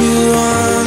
you are.